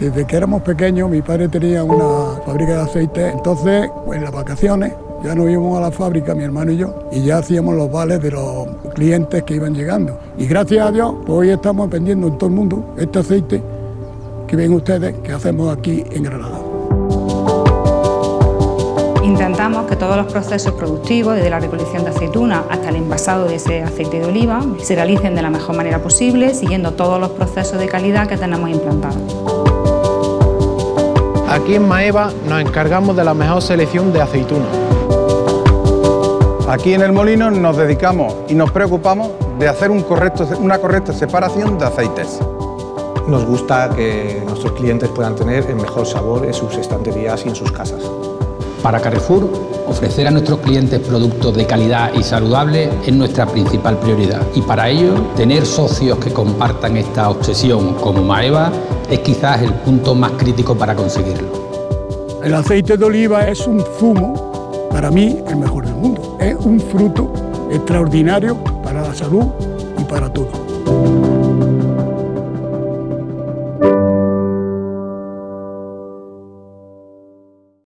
Desde que éramos pequeños, mi padre tenía una fábrica de aceite, entonces pues, en las vacaciones ya nos íbamos a la fábrica, mi hermano y yo, y ya hacíamos los vales de los clientes que iban llegando. Y gracias a Dios, pues hoy estamos vendiendo en todo el mundo este aceite que ven ustedes que hacemos aquí en Granada. Intentamos que todos los procesos productivos, desde la recolección de aceituna hasta el envasado de ese aceite de oliva, se realicen de la mejor manera posible, siguiendo todos los procesos de calidad que tenemos implantados. Aquí en Maeva nos encargamos de la mejor selección de aceituna. Aquí en el molino nos dedicamos y nos preocupamos de hacer un correcto, una correcta separación de aceites. Nos gusta que nuestros clientes puedan tener el mejor sabor en sus estanterías y en sus casas. Para Carrefour, ofrecer a nuestros clientes productos de calidad y saludables es nuestra principal prioridad. Y para ello, tener socios que compartan esta obsesión como Maeva es quizás el punto más crítico para conseguirlo. El aceite de oliva es un zumo, para mí, el mejor del mundo. Es un fruto extraordinario para la salud y para todo.